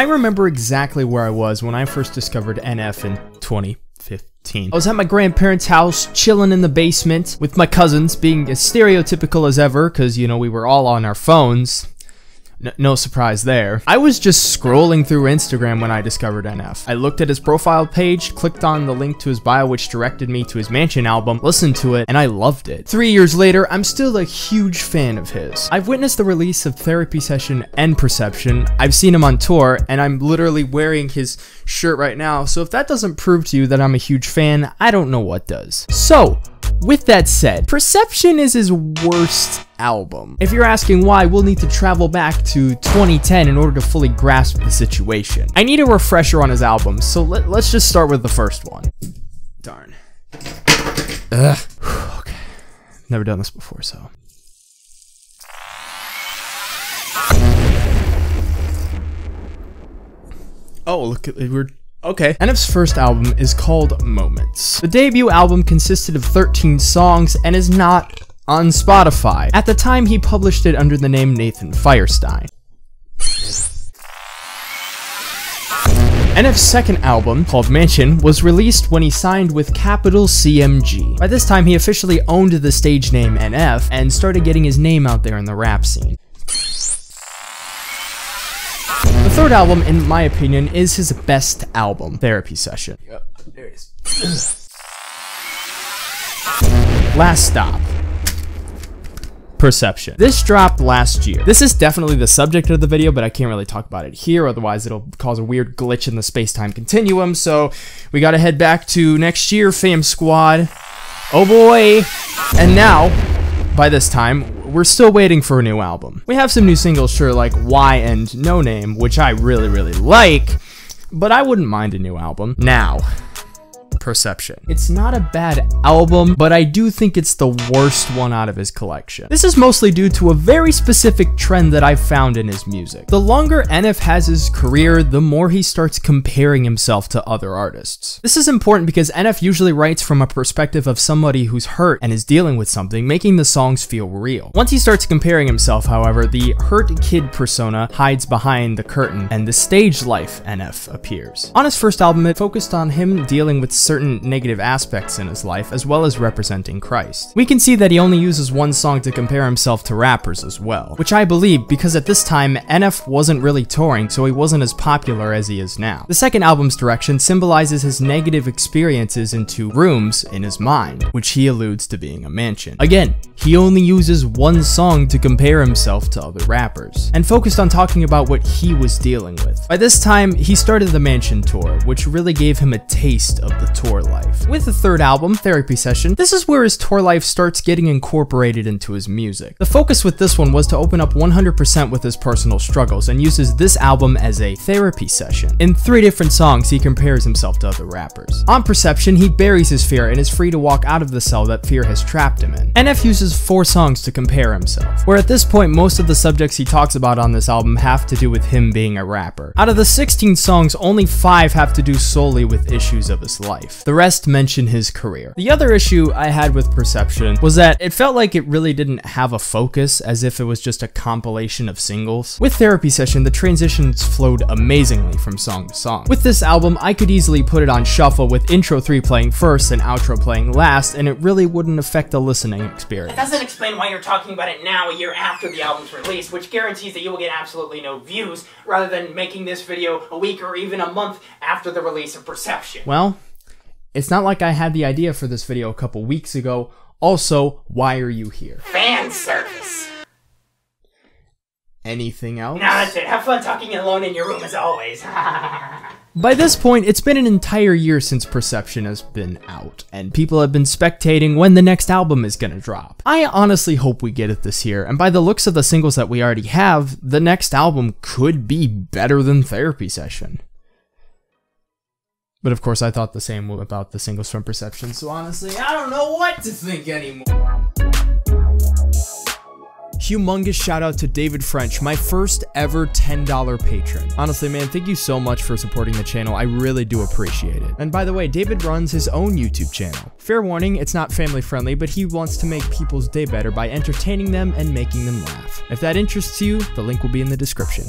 I remember exactly where I was when I first discovered NF in 2015. I was at my grandparents' house, chilling in the basement with my cousins, being as stereotypical as ever, because, you know, we were all on our phones. No surprise there. I was just scrolling through Instagram when I discovered NF. I looked at his profile page, clicked on the link to his bio, which directed me to his Mansion album, listened to it, and I loved it. Three years later, I'm still a huge fan of his. I've witnessed the release of Therapy Session and Perception. I've seen him on tour, and I'm literally wearing his shirt right now, so if that doesn't prove to you that I'm a huge fan, I don't know what does. So, with that said, Perception is his worst album. If you're asking why, we'll need to travel back to 2010 in order to fully grasp the situation. I need a refresher on his albums, so let, us just start with the first one. Darn. Ugh. okay. Never done this before, so. Oh, look, we're Okay. NF's first album is called Moments. The debut album consisted of 13 songs and is not on Spotify. At the time, he published it under the name Nathan Feuerstein. NF's second album, called Mansion, was released when he signed with Capitol CMG. By this time, he officially owned the stage name NF and started getting his name out there in the rap scene. Third album, in my opinion, is his best album, Therapy Session. Yep, there it is. Last Stop. Perception. This dropped last year. This is definitely the subject of the video, but I can't really talk about it here, otherwise it'll cause a weird glitch in the space-time continuum, so we gotta head back to next year, Fam Squad. Oh boy! And now, by this time, we're still waiting for a new album. We have some new singles, sure, like Why and No Name, which I really, really like, but I wouldn't mind a new album. Now, Perception. It's not a bad album, but I do think it's the worst one out of his collection. This is mostly due to a very specific trend that I've found in his music. The longer NF has his career, the more he starts comparing himself to other artists. This is important because NF usually writes from a perspective of somebody who's hurt and is dealing with something, making the songs feel real. Once he starts comparing himself, however, the hurt kid persona hides behind the curtain and the stage life NF appears. On his first album, it focused on him dealing with certain negative aspects in his life, as well as representing Christ. We can see that he only uses one song to compare himself to rappers as well, which I believe because at this time, NF wasn't really touring, so he wasn't as popular as he is now. The second album's direction symbolizes his negative experiences into rooms in his mind, which he alludes to being a mansion. Again, he only uses one song to compare himself to other rappers, and focused on talking about what he was dealing with. By this time, he started the Mansion Tour, which really gave him a taste of the tour life. With the third album, Therapy Session, this is where his tour life starts getting incorporated into his music. The focus with this one was to open up 100% with his personal struggles and uses this album as a therapy session. In three different songs, he compares himself to other rappers. On Perception, he buries his fear and is free to walk out of the cell that fear has trapped him in. NF uses four songs to compare himself, where at this point most of the subjects he talks about on this album have to do with him being a rapper. Out of the 16 songs, only 5 have to do solely with issues of his life. The rest mention his career. The other issue I had with Perception was that it felt like it really didn't have a focus as if it was just a compilation of singles. With Therapy Session, the transitions flowed amazingly from song to song. With this album, I could easily put it on shuffle with intro 3 playing first and outro playing last, and it really wouldn't affect the listening experience. That doesn't explain why you're talking about it now, a year after the album's release, which guarantees that you will get absolutely no views, rather than making this video a week or even a month after the release of Perception. Well, it's not like I had the idea for this video a couple weeks ago. Also, why are you here? Fan service. Anything else? Nah, that's it. Have fun talking alone in your room as always. By this point, it's been an entire year since Perception has been out, and people have been spectating when the next album is gonna drop. I honestly hope we get it this year, and by the looks of the singles that we already have, the next album could be better than Therapy Session. But of course, I thought the same about the singles from Perception, so honestly, I don't know what to think anymore. Humongous shout out to David French, my first ever $10 patron. Honestly, man, thank you so much for supporting the channel. I really do appreciate it. And by the way, David runs his own YouTube channel. Fair warning, it's not family friendly, but he wants to make people's day better by entertaining them and making them laugh. If that interests you, the link will be in the description.